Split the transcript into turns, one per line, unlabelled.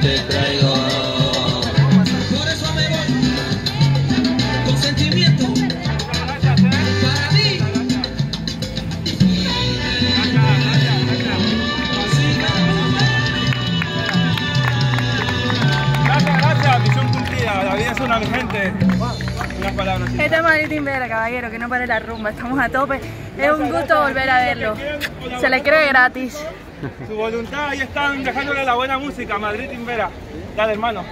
te traigo. Por eso me voy con sentimiento para ti.
Gracias, gracias, misión cumplida. La vida es una, mi gente. Una palabra.
Este es Vera, caballero, que no pare la rumba. Estamos a tope. Es un gusto volver a verlo. Se le cree gratis.
Su voluntad ahí están dejándole la buena música, Madrid Timbera. Dale, hermano.